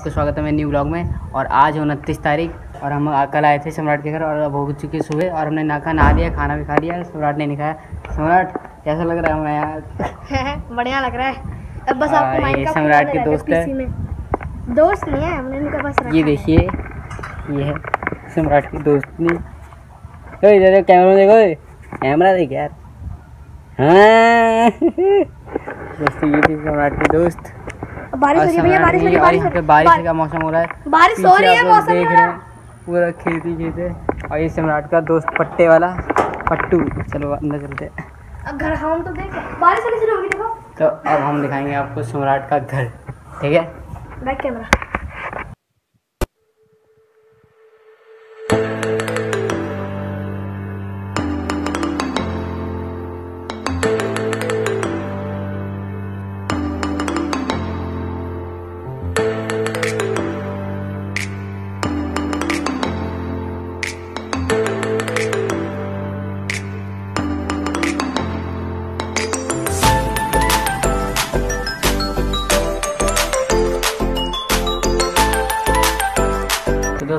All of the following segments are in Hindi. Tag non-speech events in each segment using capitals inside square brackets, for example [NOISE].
आपका स्वागत है मेरे न्यू ब्लॉग में। और आज है उनतीस तारीख और हम कल आए थे सम्राट के घर और अब हो चुकी सुबह और हमने नाका नहा दिया खाना भी खा लिया सम्राट ने नहीं खाया। सम्राट कैसा लग रहा है हमें यार [LAUGHS] बढ़िया लग रहा है। अब बस हाँ, आपको ये सम्राट के दोस्त है। दोस्त नहीं है हमने इनका बस ये देखिए ये है सम्राट की दोस्ती ओए इधर कैमरा देखो कैमरा देख यार। हाँ। [LAUGHS] दोस्तों ये थी सम्राट की दोस्त। बारिश हो रही है भैया बारिश की- हो रही है। बारिश हो रही है मौसम हो रहा है? बारिश हो रही है मौसम देख रहे हैं। पूरा खेती खेते और ये सम्राट का दोस्त पट्टे वाला पट्टू। चलो अंदर चलते अब घर हम तो देख बारिश होनी शुरू होगी देखो। तो अब हम दिखाएँगे आपको सम्राट का घर ठीक है? Back camera.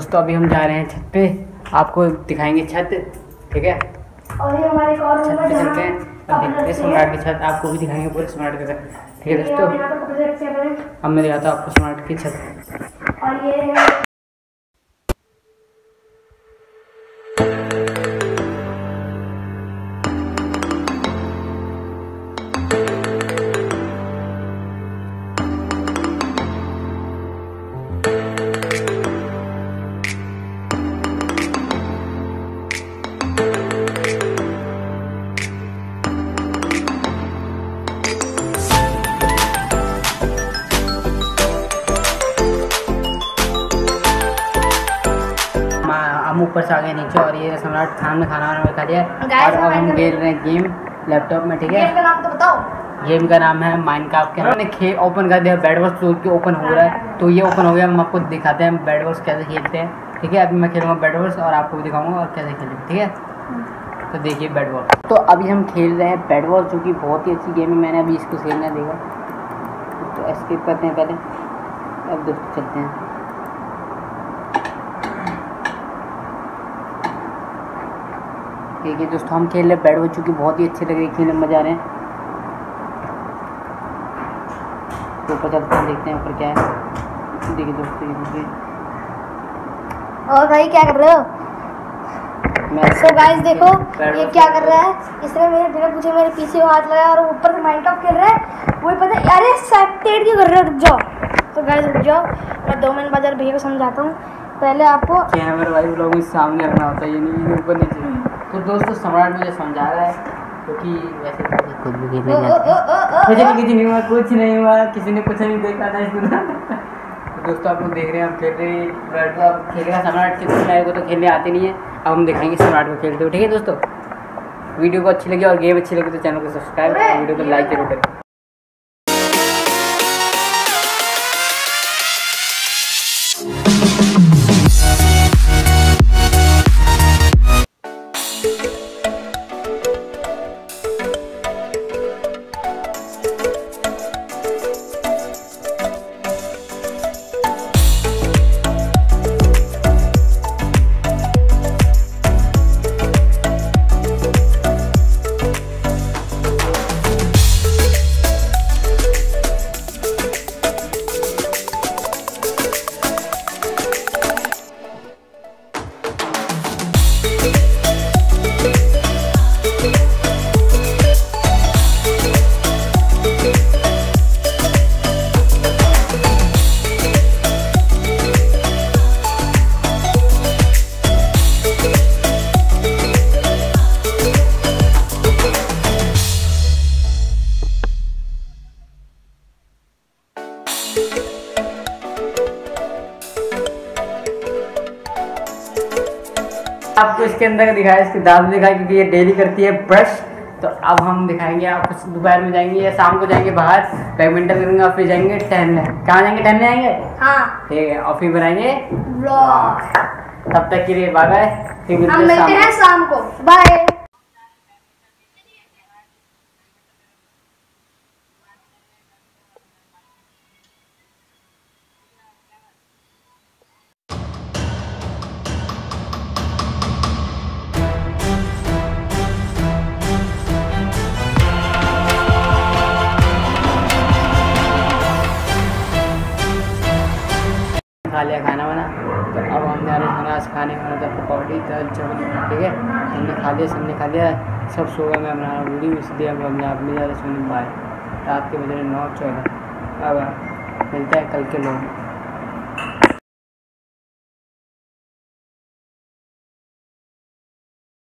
दोस्तों अभी हम जा रहे हैं छत पे। आपको दिखाएँगे छत ठीक है? और ये हमारे छत पे चलते हैं। देखते। सम्राट की छत आपको भी दिखाएँगे पूरे सम्राट की छत। ठीक है दोस्तों। अब मैं दिखाता हूँ आपको सम्राट की छत। और ये हम ऊपर से आ गए नीचे और ये सम्राट खान में खाना वाना खा लिया। और अब हम खेल रहे हैं गेम लैपटॉप में ठीक है? गेम का नाम तो बताओ। गेम का नाम है माइनक्राफ्ट के। हमने खेल ओपन कर दिया बैट बॉक्स कि ओपन हो रहा है। तो ये ओपन हो गया हम आपको दिखाते हैं बैट बॉक्स कैसे खेलते हैं ठीक है? अभी मैं खेलूँगा बैट बॉक्स और आपको भी दिखाऊँगा और कैसे खेलेंगे ठीक है? तो देखिए बैट बॉल तो अभी हम खेल रहे हैं बैट बॉल जो कि बहुत ही अच्छी गेम है। मैंने अभी इसको खेलना देखा। तो एस्केप करते हैं पहले। अब दोस्तों चलते हैं। ठीक है दोस्तों हम खेल रहे हैं बैट बॉल जो बहुत ही अच्छे लग रहे खेलने मज़ा आ रहे हैं। तो ऊपर चलते हैं देखते हैं ऊपर क्या है। देखिए दोस्तों ये देखिए। और भाई क्या कर रहे हो? सो गाइस देखो ये क्या कर रहा है? इसने मेरे बिना पूछे मेरे पीछे को हाथ लगाया और ऊपर से माइनक्राफ्ट खेल रहा है। वही पता है अरे सेपरेट क्यों कर रहे हो? रुक जाओ। तो गाइस रुक जाओ। मैं दो मिनट बाद भैया को समझाता हूँ। पहले आपको कैमरा भाई ब्लॉग में सामने रखना होता है ये नहीं ऊपर नीचे। तो दोस्तों सम्राट मुझे समझा रहा है क्योंकि वैसे तो खुद भी नहीं मुझे भी कुछ हुआ कुछ नहीं हुआ किसी ने कुछ नहीं देखा था इसको तो दोस्तों आप लोग देख रहे हैं हम खेल रहे हैं सम्राट को आप खेलेगा सम्राट के मेरे को तो खेलने आते नहीं है। अब हम दिखाएँगे सम्राट को खेलते हुए ठीक है दोस्तों? वीडियो को अच्छी लगी और गेम अच्छी लगी तो चैनल को सब्सक्राइब करें वीडियो को लाइक ज़रूर करें। आपको इसके अंदर दिखाया इसकी दाल भी दिखाया क्योंकि ये डेली करती है ब्रश तो अब हम दिखाएँगे आप दोपहर में जाएँगे या शाम को जाएँगे बाहर बैडमिंटन करेंगे और फिर जाएँगे टहलने कहाँ जाएँगे टहलने जाएँगे? हाँ। ठीक है और फिर बनाएँगे तब तक के लिए बाय बाय फिर मिलते हैं शाम को। बाय खा लिया खाना वाना। तो अब हमने अरे खाना आज खाने खाना था पकौड़ी, दाल, चावल, ठीक है? हमने खा लिया, सबने खा लिया। सब सो गए, मैं अपना वीडियो इसलिए अब हमने जा रहे सोने बाय रात के बजे नौ चौदह। अब मिलता है कल के लोग।